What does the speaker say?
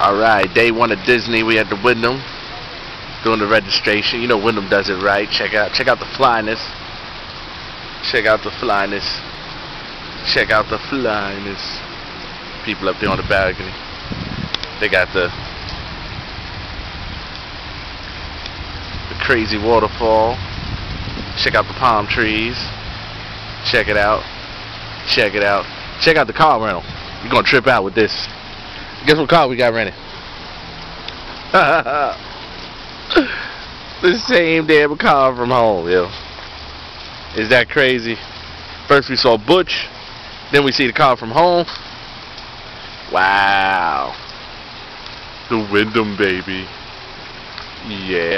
Alright, day one of Disney, we at the Wyndham doing the registration. You know Wyndham does it right. Check out check out the flyness. Check out the flyness. Check out the flyness. People up there on the balcony. They got the the crazy waterfall. Check out the palm trees. Check it out. Check it out. Check out the car rental. You're gonna trip out with this. Guess what car we got rented? the same damn car from home, yo. Is that crazy? First we saw Butch, then we see the car from home. Wow. The Wyndham baby. Yeah.